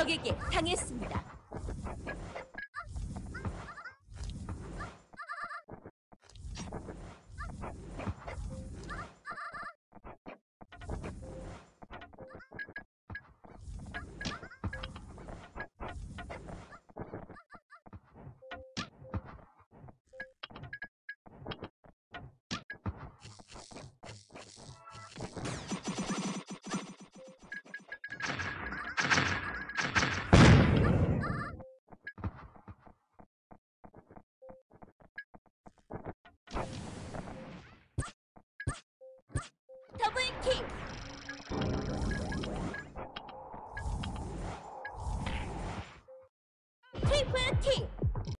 적에게 당했습니다. quit a team.